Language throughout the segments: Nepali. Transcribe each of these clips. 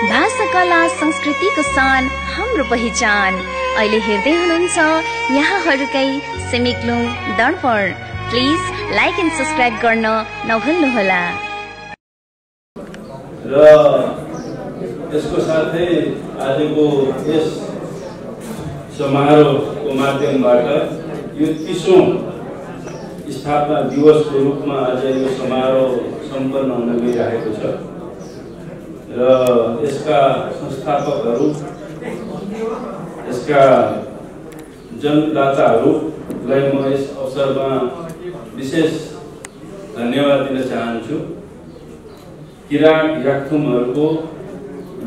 भाषा कला संस्कृतिको सान हाम्रो पहिचान। अहिले हेर्दै हुनुहुन्छ यहाँहरूकै सिमिक्लुङ दर्पण। प्लिज लाइक एन्ड सब्सक्राइब गर्न नभुल्नुहोला। र यसको साथै आजको यस समारोहको माध्यमबाट यो तिसौँ स्थापना दिवसको रूपमा आज यो समारोह सम्पन्न हुन गइरहेको छ। र यसका संस्थापकहरू यसका जन्मदाताहरूलाई म यस अवसरमा विशेष धन्यवाद दिन चाहन्छु। किराँत याक्थुमहरूको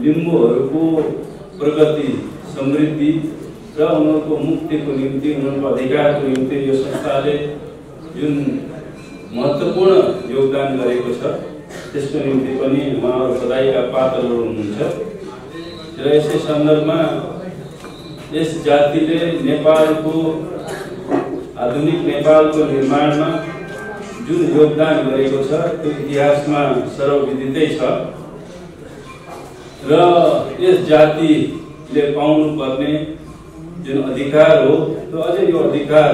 लिम्बूहरूको प्रगति समृद्धि र उनीहरूको मुक्तिको निम्ति उनीहरूको अधिकारको निम्ति यो संस्थाले जुन महत्त्वपूर्ण योगदान गरेको छ त्यसको निम्ति पनि उहाँहरू बधाईका पात्रहरू हुनुहुन्छ। र यसै सन्दर्भमा यस जातिले नेपालको आधुनिक नेपालको निर्माणमा जुन योगदान गरेको छ त्यो इतिहासमा सर्वविदितै छ। र यस जातिले पाउनुपर्ने जुन अधिकार हो त्यो अझै यो अधिकार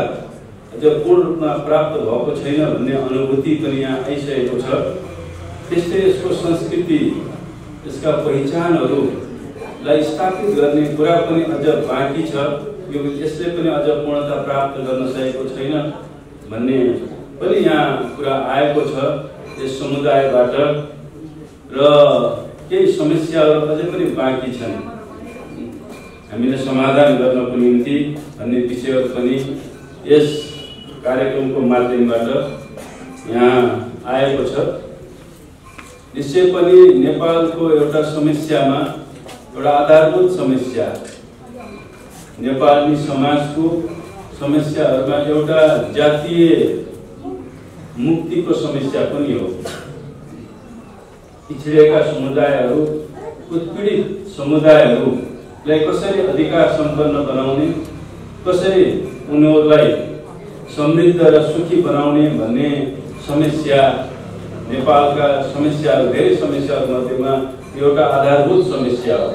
अझ पूर्ण रूपमा प्राप्त भएको छैन भन्ने अनुभूति पनि यहाँ आइसकेको छ। त्यस्तै यसको संस्कृति यसका पहिचानहरूलाई स्थापित गर्ने कुरा पनि अझ बाँकी छ यो यसले पनि अझ पूर्णता प्राप्त गर्न सकेको छैन भन्ने पनि यहाँ कुरा आएको छ यस समुदायबाट। र केही समस्याहरू अझै पनि बाँकी छन्। हामीले समाधान गर्नको निम्ति भन्ने विषयहरू पनि यस कार्यक्रमको माध्यमबाट यहाँ आएको छ। निश्चय पनि नेपालको एउटा समस्यामा एउटा आधारभूत समस्या। नेपाली समाजको समस्याहरूमा एउटा जातीय मुक्तिको समस्या पनि हो। पिछडिएका समुदायहरू उत्पीडित समुदायहरूलाई कसरी अधिकार सम्पन्न बनाउने कसरी उनीहरूलाई समृद्ध र सुखी बनाउने भन्ने समस्या नेपालका समस्याहरू धेरै समस्याहरूमध्येमा एउटा आधारभूत समस्या हो।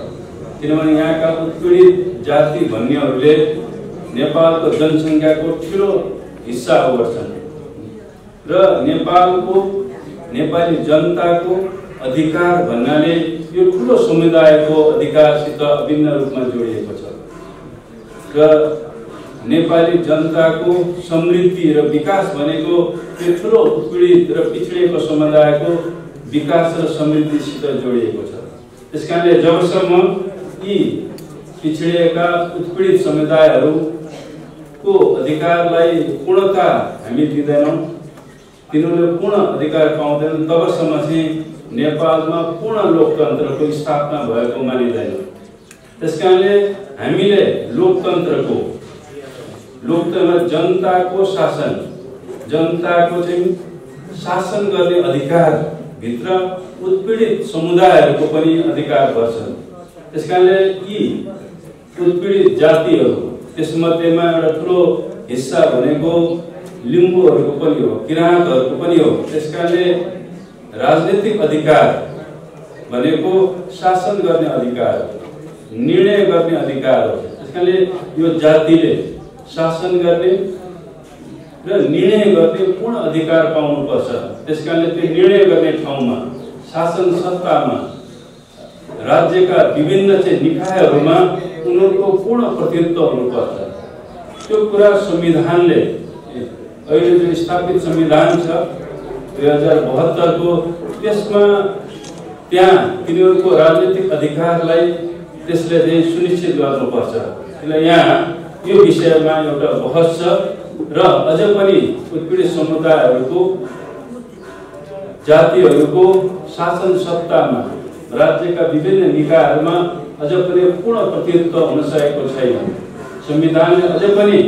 किनभने यहाँका उत्पीडित जाति भन्नेहरूले नेपालको जनसङ्ख्याको ठुलो हिस्सा ओगट्छन् र नेपालको नेपाली जनताको अधिकार भन्नाले यो ठुलो समुदायको अधिकारसित अभिन्न रूपमा जोडिएको छ। र नेपाली जनताको समृद्धि र विकास भनेको त्यो ठुलो उत्पीडित र पिछडिएको समुदायको विकास र समृद्धिसित जोडिएको छ। त्यस कारणले जबसम्म यी पिछडिएका उत्पीडित समुदायहरूको अधिकारलाई पूर्णता हामी दिँदैनौँ तिनीहरूले पूर्ण अधिकार पाउँदैनन् तबसम्म चाहिँ नेपालमा पूर्ण लोकतन्त्रको स्थापना भएको मानिँदैन त्यस कारणले हामीले लोकतन्त्रको लोकतन्त्र जनताको शासन। जनताको चाहिँ शासन गर्ने अधिकारभित्र उत्पीडित समुदायहरूको पनि अधिकार पर्छन् त्यस कारणले यी उत्पीडित जातिहरू त्यसमध्येमा एउटा ठुलो हिस्सा भनेको लिम्बूहरूको पनि हो किराँतहरूको पनि हो। त्यस कारणले राजनीतिक अधिकार भनेको शासन गर्ने अधिकार हो निर्णय गर्ने अधिकार हो। त्यस कारणले यो जातिले शासन गर्ने र निर्णय गर्ने पूर्ण अधिकार पाउनुपर्छ। त्यस कारणले त्यो निर्णय गर्ने ठाउँमा शासन सत्तामा राज्यका विभिन्न चाहिँ निकायहरूमा उनीहरूको पूर्ण प्रतिनिधित्व हुनुपर्छ। त्यो कुरा संविधानले अहिले जुन स्थापित संविधान छ दुई हजार बहत्तरको त्यसमा त्यहाँ तिनीहरूको राजनीतिक अधिकारलाई त्यसले चाहिँ सुनिश्चित गर्नुपर्छ। किन यहाँ यो विषयमा एउटा बहस छ र अझ पनि उत्पीडित समुदायहरूको जातिहरूको शासन सत्तामा राज्यका विभिन्न निकायहरूमा अझ पनि पूर्ण प्रतिनिधित्व हुन सकेको छैन। संविधानले अझ पनि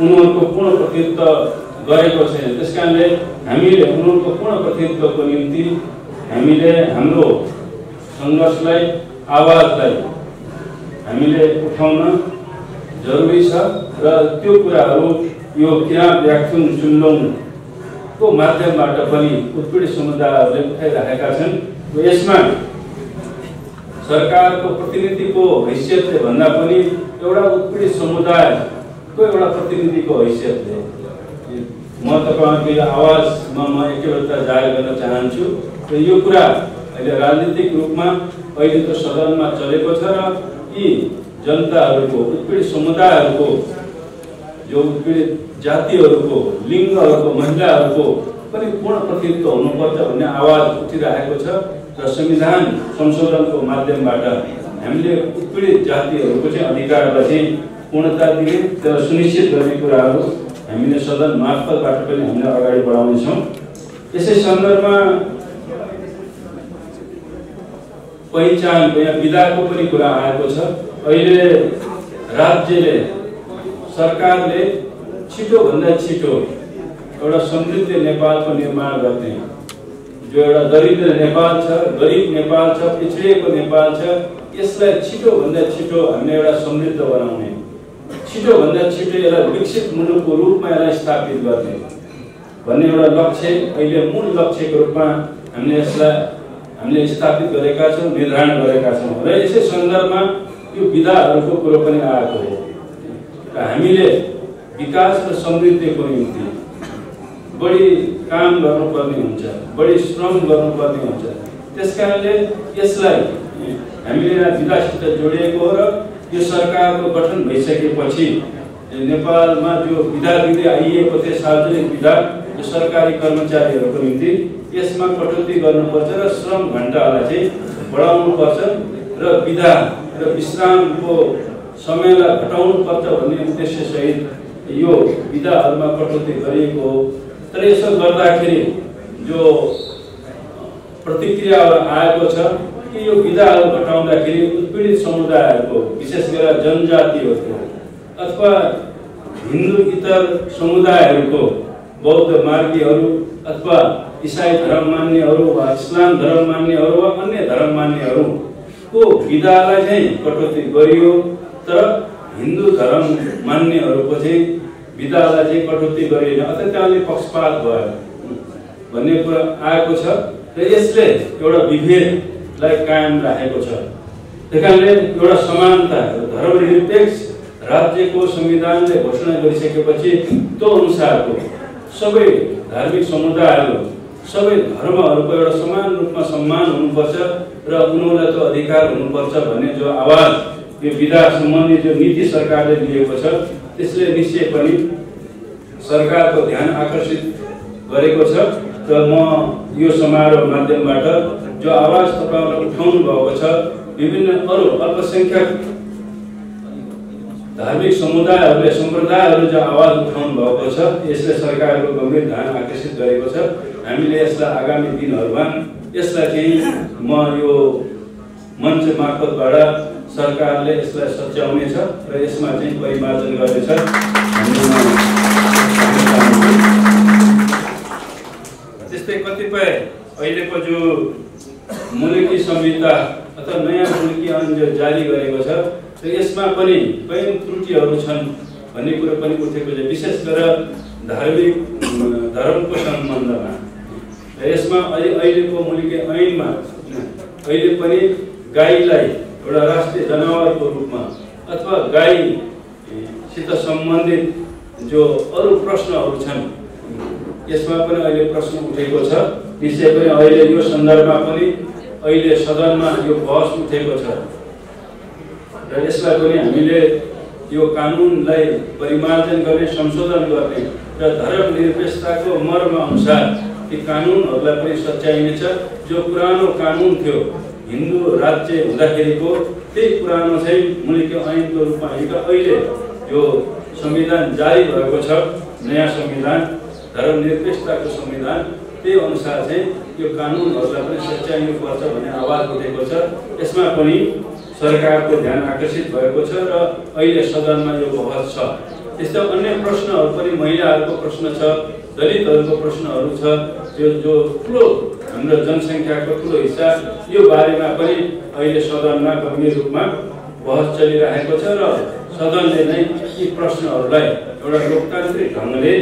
उनीहरूको पूर्ण प्रतिनिधित्व गरेको छैन। त्यस कारणले हामीले उनीहरूको पूर्ण प्रतिनिधित्वको निम्ति हामीले हाम्रो सङ्घर्षलाई आवाजलाई हामीले उठाउन जरुरी छ र त्यो कुराहरू यो किराँत व्याख्युम चुन्लोङको माध्यमबाट पनि उत्पीडित समुदायहरूले उठाइराखेका छन् यसमा सरकारको प्रतिनिधिको हैसियतले भन्दा पनि एउटा उत्पीडित समुदायको एउटा प्रतिनिधिको हैसियतले। म तपाईँहरूको यो आवाजमा म एकैवटा जाहेर गर्न चाहन्छु र यो कुरा अहिले राजनीतिक रूपमा अहिले त सदनमा चलेको छ र यी जनताहरूको उत्पीडित समुदायहरूको जो उत्पीडित जातिहरूको लिङ्गहरूको महिलाहरूको पनि पूर्ण प्रतिनिधित्व हुनुपर्छ भन्ने आवाज उठिरहेको छ र संविधान संशोधनको माध्यमबाट हामीले उत्पीडित जातिहरूको चाहिँ अधिकारलाई चाहिँ पूर्णता दिने र सुनिश्चित गर्ने कुराहरू हामीले सदन मार्फतबाट पनि हामीले अगाडि बढाउनेछौँ। यसै सन्दर्भमा पहिचानको यहाँ विधाको पनि कुरा आएको छ। अहिले राज्यले सरकारले छिटोभन्दा छिटो एउटा समृद्ध नेपालको निर्माण गर्ने जो एउटा दरिद्र नेपाल छ गरिब नेपाल छ पिछडिएको नेपाल छ यसलाई छिटोभन्दा छिटो हामीले एउटा समृद्ध बनाउने छिटोभन्दा छिटो यसलाई विकसित मुलुकको रूपमा यसलाई स्थापित गर्ने भन्ने एउटा लक्ष्य अहिले मूल लक्ष्यको रूपमा हामीले यसलाई हामीले स्थापित गरेका छौँ निर्धारण गरेका छौँ। र यसै सन्दर्भमा यो विधाहरूको कुरो पनि आएको हो। र हामीले विकास र समृद्धिको निम्ति बढी काम गर्नुपर्ने हुन्छ बढी श्रम गर्नुपर्ने हुन्छ। त्यस कारणले यसलाई हामीले यहाँ विधासित जोडिएको हो र यो सरकारको गठन भइसकेपछि नेपालमा जो विधा दिँदै आइएको थियो सार्वजनिक विधा जो सरकारी कर्मचारीहरूको निम्ति यसमा कटौती गर्नुपर्छ र श्रम घन्टाहरूलाई चाहिँ बढाउनुपर्छ। र विधा र विश्रामको समयलाई घटाउनुपर्छ भन्ने उद्देश्यसहित यो विधाहरूमा कटौती गरिएको हो। तर यसो गर्दाखेरि जो प्रतिक्रियाहरू आएको छ कि यो विधाहरू घटाउँदाखेरि उत्पीडित समुदायहरूको विशेष गरेर जनजातिहरूको अथवा हिन्दू इतर समुदायहरूको बौद्ध मार्गीहरू अथवा इसाई धर्म मान्नेहरू वा इस्लाम धर्म मान्नेहरू वा अन्य धर्म मान्नेहरूको विधालाई चाहिँ कटौती गरियो। तर हिन्दू धर्म मान्नेहरूको चाहिँ विधालाई चाहिँ कटौती गरिएन। अथवा त्यहाँले पक्षपात भयो भन्ने कुरा आएको छ र यसले एउटा विभेदलाई कायम राखेको छ। त्यही कारणले एउटा समानता धर्मनिरपेक्ष राज्यको संविधानले घोषणा गरिसकेपछि त्यो अनुसारको सबै धार्मिक समुदायहरू सबै धर्महरूको एउटा समान रूपमा सम्मान हुनुपर्छ र उनीहरूलाई त्यो अधिकार हुनुपर्छ भन्ने जो आवाज यो विधा सम्बन्धी जो नीति सरकारले लिएको छ त्यसले निश्चय पनि सरकारको ध्यान आकर्षित गरेको छ र म यो समारोह माध्यमबाट जो आवाज तपाईँहरूले उठाउनु भएको छ विभिन्न अरू अल्पसङ्ख्यक धार्मिक समुदायहरूले सम्प्रदायहरू जो आवाज उठाउनु भएको छ यसले सरकारको गम्भीर ध्यान आकर्षित गरेको छ। हामीले यसलाई आगामी दिनहरूमा यसलाई चाहिँ म यो मञ्च मार्फतबाट सरकारले यसलाई सच्याउनेछ र यसमा चाहिँ परिमार्जन गर्नेछ। त्यस्तै कतिपय अहिलेको जो मुलुकी संहिता अथवा नयाँ मुलुकी ऐन जारी गरेको छ र यसमा पनि कयौँ त्रुटिहरू छन् भन्ने कुरो पनि उठेको छ। विशेष गरेर धार्मिक धर्मको सम्बन्धमा। यसमा अहिले अहिलेको मुलुकी ऐनमा अहिले पनि गाईलाई एउटा राष्ट्रिय जनावरको रूपमा अथवा गाईसित सम्बन्धित जो अरू प्रश्नहरू छन् यसमा पनि अहिले प्रश्न उठेको छ। निश्चय पनि अहिले यो सन्दर्भमा पनि अहिले सदनमा यो बहस उठेको छ। र यसलाई पनि हामीले यो कानुनलाई परिमार्जन गर्ने संशोधन गर्ने र धर्मनिरपेक्षताको मर्म अनुसार ती कानुनहरूलाई पनि सच्याइनेछ जो पुरानो कानुन थियो हिन्दू राज्य हुँदाखेरिको त्यही पुरानो चाहिँ मुलुकी ऐनको रूपमा हिँडेको अहिले यो संविधान जारी भएको छ नयाँ संविधान धर्मनिरपेक्षताको संविधान त्यही अनुसार चाहिँ यो कानुनहरूलाई पनि सच्याइनुपर्छ भन्ने आवाज उठेको छ। यसमा पनि सरकारको ध्यान आकर्षित भएको छ र अहिले सदनमा यो बहस छ। त्यस्तै अन्य प्रश्नहरू पनि महिलाहरूको प्रश्न छ। दलितहरूको प्रश्नहरू छ यो जो ठुलो हाम्रो जनसङ्ख्याको ठुलो हिस्सा यो बारेमा पनि अहिले सदनमा गम्भीर रूपमा बहस चलिरहेको छ र सदनले नै यी प्रश्नहरूलाई एउटा लोकतान्त्रिक ढङ्गले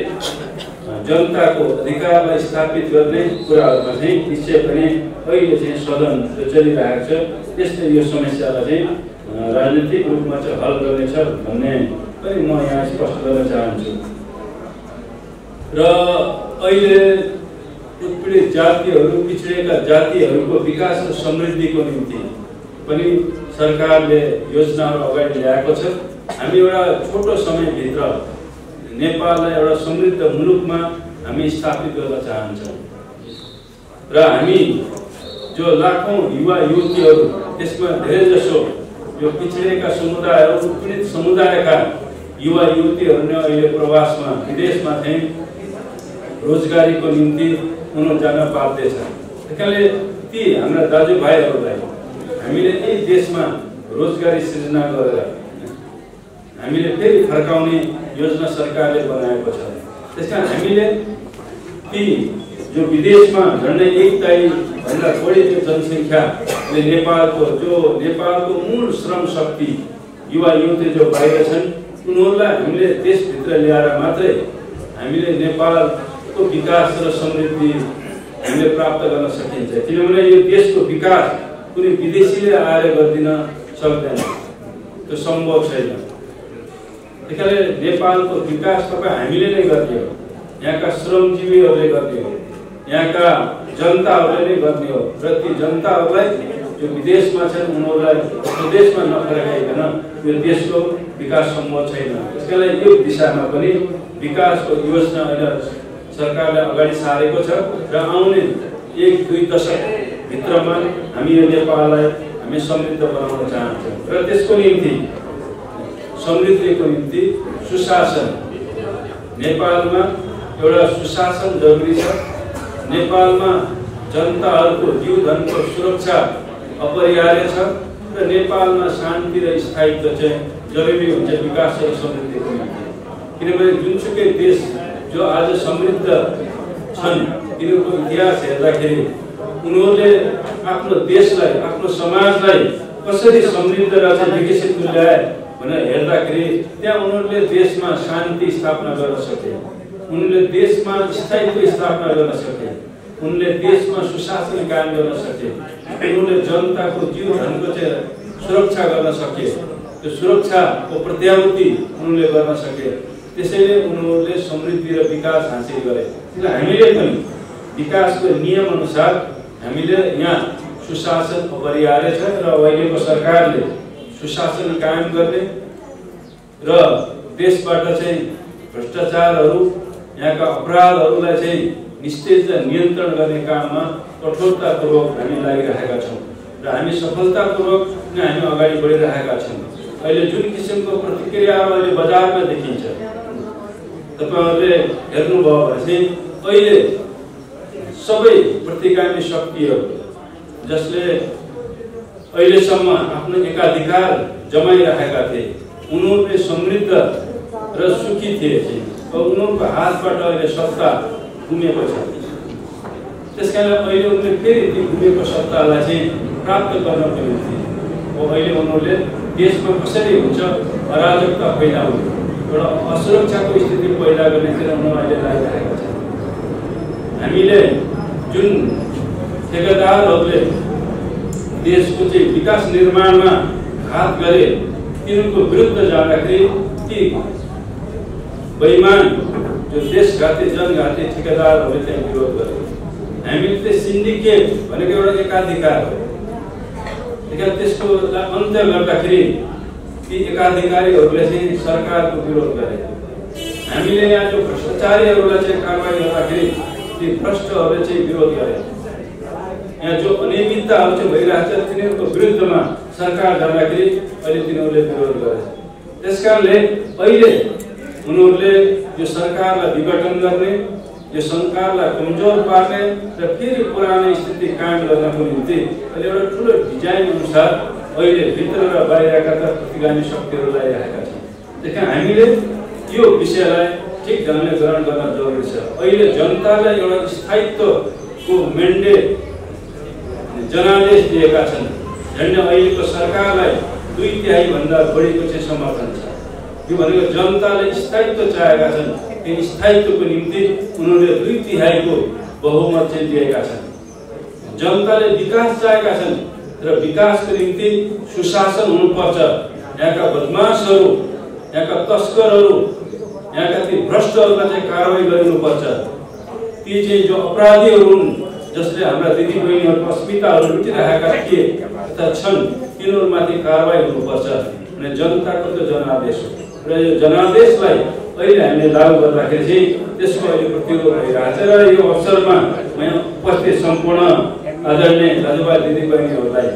जनताको अधिकारलाई स्थापित गर्ने कुराहरूमा चाहिँ निश्चय पनि अहिले चाहिँ सदन चलिरहेको छ। त्यसले यो समस्यालाई चाहिँ राजनीतिक रूपमा चाहिँ हल गर्नेछ भन्ने पनि म यहाँ स्पष्ट गर्न चाहन्छु। र अहिले उत्पीडित जातिहरू पिछडिएका जातिहरूको विकास र समृद्धिको निम्ति पनि सरकारले योजनाहरू अगाडि ल्याएको छ। हामी एउटा छोटो समयभित्र नेपाललाई एउटा समृद्ध मुलुकमा हामी स्थापित गर्न चाहन्छौँ। र हामी जो लाखौँ युवा युवतीहरू त्यसमा धेरै जसो यो पिछडिएका समुदायहरू उत्पीडित समुदायका युवा युवतीहरू नै अहिले प्रवासमा विदेशमा चाहिँ रोजगारीको निम्ति उनीहरू जान छ त्यस कारणले ती हाम्रा दाजुभाइहरूलाई हामीले यही देशमा रोजगारी सृजना गरेर हामीले फेरि फर्काउने योजना सरकारले बनाएको छ। त्यस कारण हामीले ती जो विदेशमा झन्डै एक भन्दा बढी जो जनसङ्ख्याले नेपालको जो नेपालको मूल श्रम शक्ति युवा युवती जो बाहिर छन् उनीहरूलाई हामीले देशभित्र ल्याएर मात्रै हामीले नेपालको विकास र समृद्धि हामीले प्राप्त गर्न सकिन्छ। किनभने यो देशको विकास कुनै विदेशीले आएर गरिदिन सक्दैन। त्यो सम्भव छैन। त्यही कारणले नेपालको विकास तपाईँ हामीले नै गर्ने हो। यहाँका श्रमजीवीहरूले गर्ने हो। यहाँका जनताहरूले नै गर्ने हो। र ती जनताहरूलाई जो विदेशमा छन् उनीहरूलाई स्वदेशमा नफर्काइकन यो देशको विकास सम्भव छैन। त्यस कारणले यो दिशामा पनि विकासको योजना अहिले सरकारले अगाडि सारेको छ र आउने एक दुई दशकभित्रमा हामी यो नेपाललाई हामी समृद्ध बनाउन चाहन्छौँ। र त्यसको निम्ति समृद्धिको निम्ति सुशासन। नेपालमा एउटा सुशासन जरुरी छ। नेपालमा जनताहरूको जीवधनको सुरक्षा अपरिहार्य छ र नेपालमा शान्ति र स्थायित्व चाहिँ जरुरी हुन्छ विकास र समृद्धिको निम्ति। किनभने जुनसुकै देश जो आज समृद्ध छन् तिनीहरूको इतिहास हेर्दाखेरि उनीहरूले आफ्नो देशलाई आफ्नो समाजलाई कसरी समृद्ध र चाहिँ विकसित तुल्याए भनेर हेर्दाखेरि त्यहाँ उनीहरूले देशमा शान्ति स्थापना गर्न सके। उनले देशमा स्थायित्व स्थापना गर्न सके। उनले देशमा सुशासन कायम गर्न सके। उनले जनताको जीव धनको चाहिँ सुरक्षा गर्न सके। त्यो सुरक्षाको प्रत्याभूति उनले गर्न सके। त्यसैले उनीहरूले समृद्धि र विकास हासिल गरे। हामीले पनि विकासको नियम अनुसार हामीले यहाँ सुशासन अपरिहार्य छ र अहिलेको सरकारले सुशासन कायम गर्ने र देशबाट चाहिँ भ्रष्टाचारहरू यहाँका अपराधहरूलाई चाहिँ निस्तेज नियन्त्रण गर्ने काममा कठोरतापूर्वक हामी लागिरहेका छौँ र हामी सफलतापूर्वक नै हामी अगाडि बढिरहेका छौँ। अहिले जुन किसिमको प्रतिक्रियाहरू अहिले बजारमा देखिन्छ तपाईँहरूले हेर्नुभयो भने चाहिँ अहिले सबै प्रतिगामी शक्तिहरू जसले अहिलेसम्म आफ्नो एकाधिकार जमाइरहेका थिए उनीहरूले समृद्ध र सुखी थिए उनीहरूको हातबाट अहिले सत्ता गुमेको छ। त्यस कारण अहिले उनले फेरि ती गुमेको सत्तालाई चाहिँ प्राप्त गर्नको निम्ति अब अहिले उनीहरूले देशमा कसरी हुन्छ अराजकता हुने एउटा असुरक्षाको स्थिति पैदा गर्नेतिर उनीहरू अहिले लागिरहेका छन् हामीले जुन ठेकेदारहरूले देशको चाहिँ विकास निर्माणमा हात गरे तिनीहरूको विरुद्ध जाँदाखेरि ती बैमान जो देशघाती जनघाती ठेकेदारहरूले त्यहाँ विरोध गरे। हामीले त्यो सिन्डिकेट भनेको एउटा एकाधिकार हो। त्यसको अन्त्य गर्दाखेरि ती एकाधिकारीहरूले चाहिँ सरकारको विरोध गरे। हामीले यहाँ जो भ्रष्टाचारीहरूलाई चाहिँ कारवाही गर्दाखेरि ती भ्रष्टहरूले चाहिँ विरोध गरे। यहाँ जो अनियमितताहरू चाहिँ भइरहेको छ तिनीहरूको विरुद्धमा सरकार जाँदाखेरि अहिले तिनीहरूले विरोध गरे। त्यस कारणले अहिले उनीहरूले यो सरकारलाई विघटन गर्ने यो सरकारलाई कमजोर पार्ने र फेरि पुरानो स्थिति कायम गर्नको निम्ति अहिले एउटा ठुलो डिजाइन अनुसार अहिले भित्र र बाहिरका त प्रतिगामी शक्तिहरू लगाइरहेका छन्। कारण हामीले यो विषयलाई ठिक ढङ्गले ग्रहण गर्न जरुरी छ। अहिले जनतालाई एउटा स्थायित्वको मेन्डेट जनादेश दिएका छन्। झन्डै अहिलेको सरकारलाई दुई तिहाईभन्दा बढीको चाहिँ समर्थन छ। त्यो भनेको जनताले स्थायित्व चाहेका छन् त्यो स्थायित्वको निम्ति उनीहरूले दुई तिहाईको बहुमत चाहिँ दिएका छन्। जनताले विकास चाहेका छन् र विकासको निम्ति सुशासन हुनुपर्छ। यहाँका बदमासहरू यहाँका तस्करहरू यहाँका ती भ्रष्टहरूमा चाहिँ कारवाही गरिनुपर्छ। ती चाहिँ जो अपराधीहरू हुन् जसले हाम्रा दिदीबहिनीहरूको अस्मिताहरू लुटिरहेका थिए तथा छन् तिनीहरूमाथि कारवाही हुनुपर्छ। भने जनताको त्यो जनादेश हो। र यो जनादेशलाई अहिले हामीले लागू गर्दाखेरि चाहिँ त्यसको अहिले प्रतिरोध भइरहेको छ र यो अवसरमा म उपस्थित सम्पूर्ण आदरणीय दाजुभाइ दिदीबहिनीहरूलाई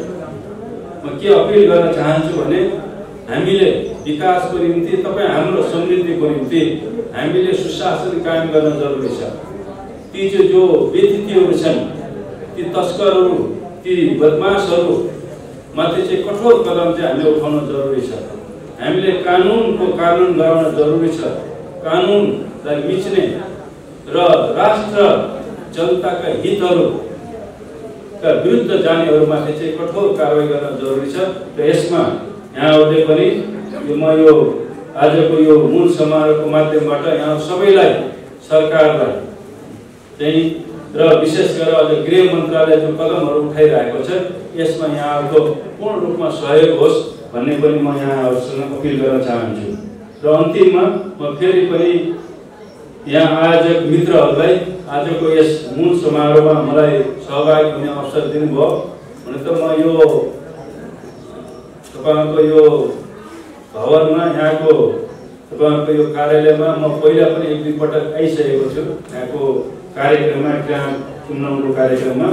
म के अपिल गर्न चाहन्छु भने हामीले विकासको निम्ति तपाईँ हाम्रो समृद्धिको निम्ति हामीले सुशासन कायम गर्न जरुरी छ। ती चाहिँ जो व्यतिथिहरू छन् ती तस्करहरू ती बदमासहरू माथि चाहिँ कठोर कदम चाहिँ हामीले उठाउन जरुरी छ। हामीले कानुनको कानुन गराउन जरुरी छ। कानुनलाई मिच्ने र राष्ट्र जनताका विरुद्ध जानेहरूमाथि चाहिँ कठोर कारवाही गर्न जरुरी छ र यसमा यहाँहरूले पनि म यो आजको यो मूल समारोहको माध्यमबाट यहाँ सबैलाई सरकारलाई चाहिँ र विशेष गरेर अझ गृह मन्त्रालय जो कदमहरू उठाइरहेको छ यसमा यहाँहरूको पूर्ण रूपमा सहयोग होस् भन्ने पनि म यहाँहरूसँग अपिल गर्न चाहन्छु। र अन्तिममा म फेरि पनि यहाँ आयोजक मित्रहरूलाई आजको यस मूल समारोहमा मलाई सहभागी हुने अवसर दिनुभयो। भने त म यो तपाईँहरूको यो भवनमा यहाँको तपाईँहरूको यो कार्यालयमा म पहिला पनि एक दुईपटक आइसकेको छु। यहाँको कार्यक्रममा त्यहाँ चुनाउको कार्यक्रममा।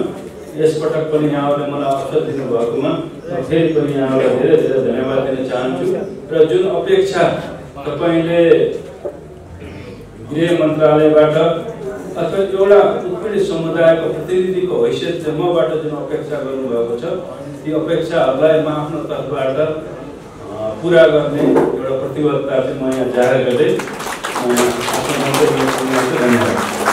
यसपटक पनि यहाँहरूले मलाई अवसर दिनुभएकोमा म फेरि पनि यहाँहरूलाई धेरै धेरै धन्यवाद दिन चाहन्छु। र जुन अपेक्षा तपाईँले गृह मन्त्रालयबाट अथवा एउटा उत्पीडित समुदायको प्रतिनिधिको हैसियत चाहिँ मबाट जुन अपेक्षा गर्नुभएको छ ती अपेक्षाहरूलाई म आफ्नो तर्फबाट पुरा गर्ने एउटा प्रतिबद्धता चाहिँ म यहाँ जाहेर गर्दै। धन्यवाद